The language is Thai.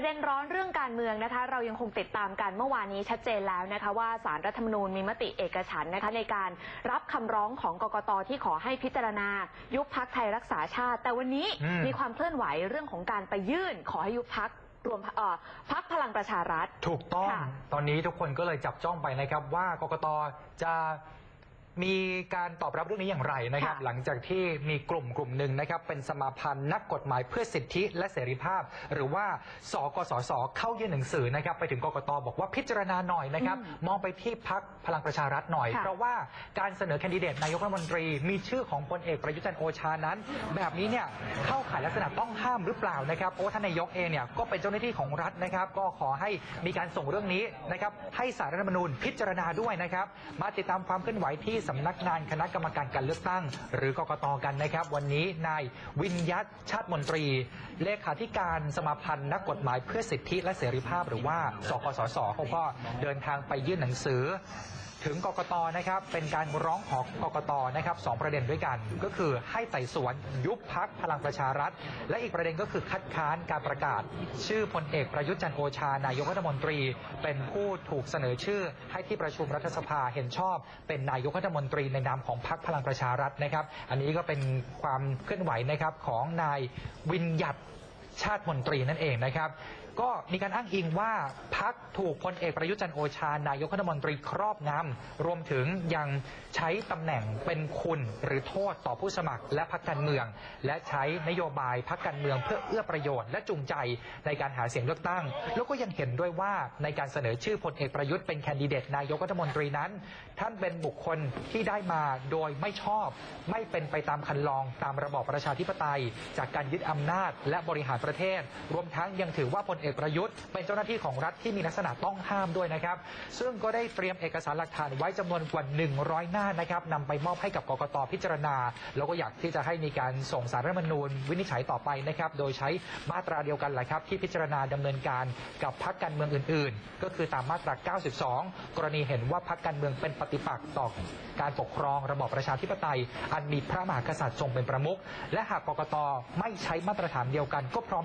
ประเด็นร้อนเรื่องการเมืองนะคะ เรายังคงติดตามกันเมื่อวานนี้ชัดเจนแล้วนะคะว่าสารรัฐธรรมนูญมีมติเอกฉันท์นะคะในการรับคำร้องของกกตที่ขอให้พิจารณา ยุบพักไทยรักษาชาติ แต่วันนี้อืมมีความเคลื่อนไหวเรื่องของการไปยื่น ขอให้ยุบพักรวมเอ่อพักพลังประชารัฐ ถูกต้องค่ะตอนนี้ทุกคนก็เลยจับจ้องไปนะครับว่ากกตจะ มีการตอบรับเรื่องนี้อย่างไรนะครับ ค่ะหลังจากที่มีกลุ่มกลุ่มหนึ่งนะครับเป็นสมาพันธ์นักกฎหมายเพื่อสิทธิและเสรีภาพ หรือว่าสกสสเข้ายื่นหนังสือนะครับไปถึงกกตบอกว่าพิจารณาหน่อยนะครับ อืมมองไปที่พักพลังประชารัฐหน่อย ค่ะเพราะว่าการเสนอแคนดิเดตนายกรัฐมนตรี มีชื่อของพลเอกประยุทธ์จันทร์โอชานั้น แบบนี้เนี่ยเข้าข่ายลักษณะต้องห้ามหรือเปล่านะครับเพราะว่าท่านนายกเองเนี่ยก็เป็นเจ้าหน้าที่ของรัฐนะครับ ก็ขอให้มีการส่งเรื่องนี้นะครับให้สารรัฐธรรมนูญพิจารณาด้วยนะครับ มาติดตามความเคลื่อนไหวที่สำนักงานคณะกรรมการการเลือกตั้ง หรือกกตกันนะครับ วันนี้นายวินยัตชาติมนตรี เลขาธิการสมาพันธ์นักกฎหมายเพื่อสิทธิและเสรีภาพ หรือว่าสกสสเขาก็เดินทางไปยื่นหนังสือ ถึงกกตนะครับเป็นการร้องขอกกตนะครับสองประเด็นด้วยกัน ก็คือให้ไต่สวนยุบพักพลังประชารัฐ และอีกประเด็นก็คือคัดค้านการประกาศ ชื่อพลเอกประยุทธ์จันโอชานายกรัฐมนตรี เป็นผู้ถูกเสนอชื่อ ให้ที่ประชุมรัฐสภาเห็นชอบ เป็นนายกรัฐมนตรีในนามของพักพลังประชารัฐนะครับ อันนี้ก็เป็นความเคลื่อนไหวนะครับของนายวินยัตชาติมนตรีนั่นเองนะครับก็มีการอ้างอิงว่าพักถูกพลเอกประยุทธ์จันโอชานายกรัฐมนตรีครอบงำรวมถึงยังใช้ตำแหน่งเป็นคุณหรือโทษต่อผู้สมัครและพักการเมือง และใช้นโยบายพักการเมืองเพื่อเอื้อประโยชน์และจูงใจในการหาเสียงเลือกตั้ง แล้วก็ยังเห็นด้วยว่าในการเสนอชื่อพลเอกประยุทธ์เป็นแคนดิเดตนายกรัฐมนตรีนั้น ท่านเป็นบุคคลที่ได้มาโดยไม่ชอบ ไม่เป็นไปตามคันลองตามระบอบประชาธิปไตย จากการยึดอำนาจและบริหารประเทศ รวมทั้งยังถือว่าพลเอกประยุทธ์ เป็นเจ้าหน้าที่ของรัฐที่มีลักษณะต้องห้ามด้วยนะครับ ซึ่งก็ได้เตรียมเอกสารหลักฐานไว้จำนวนกว่า 100 หน้านะครับนำไปมอบให้กับกกตพิจารณา แล้วก็อยากที่จะให้มีการส่งสารรัฐมนูญ วินิจฉัยต่อไปนะครับโดยใช้มาตราเดียวกันแหละครับที่พิจารณาดำเนินการกับพรรคการเมืองอื่น ๆ ก็คือตามมาตรา 92 กรณีเห็นว่าพรรคการเมืองเป็นปฏิปักษ์ต่อการปกครองระบอบประชาธิปไตย อันมีพระมหากษัตริย์ทรงเป็นประมุขและหากกกตไม่ใช้มาตรฐานเดียวกันก็พร้อม